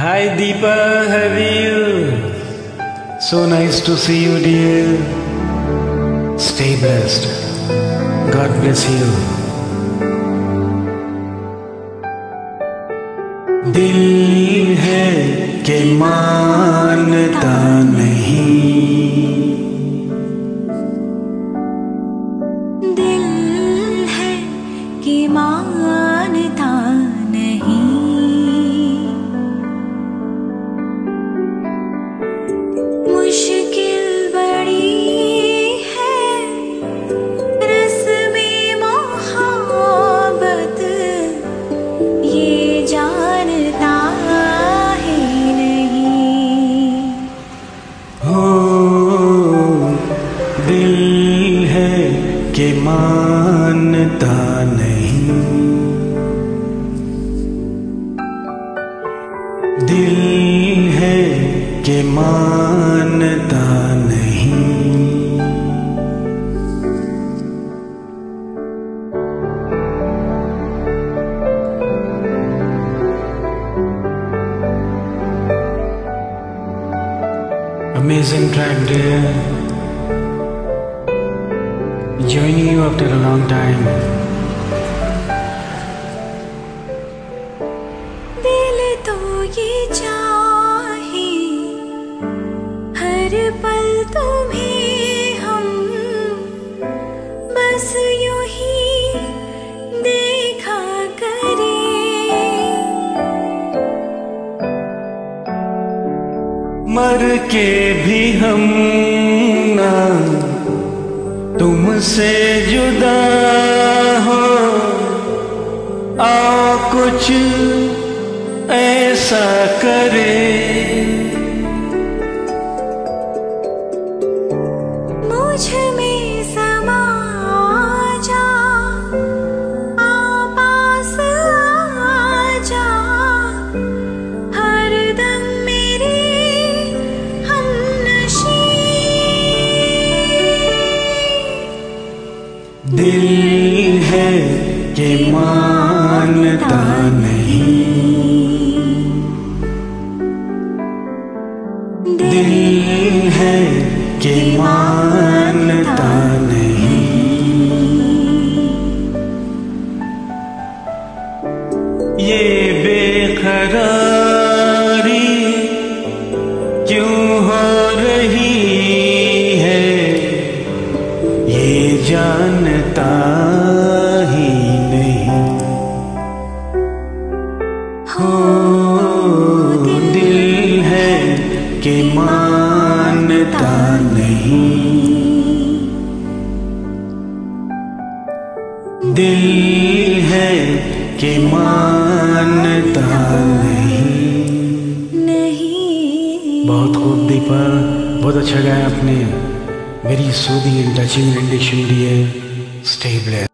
Hi Deepa, how are you? So nice to see you, dear. Stay blessed. God bless you. दिल है कि मानता नहीं दिल है कि मानता है कि मानता नहीं दिल है कि मानता नहीं Amazing track, dear. Joining you after a long time. दिल तो ये चाहे हर पल तुम्हें हम बस यूँ ही देखा करें मर के भी हम तुमसे जुदा हो आओ कुछ ऐसा करे। दिल है कि मानता नहीं। दिल है कि मानता नहीं। ये कि मानता नहीं। दिल है कि मानता नहीं। नहीं। बहुत खूब दीपा। बहुत अच्छा गाया आपने। Very soothing and touching rendition dear stay blessed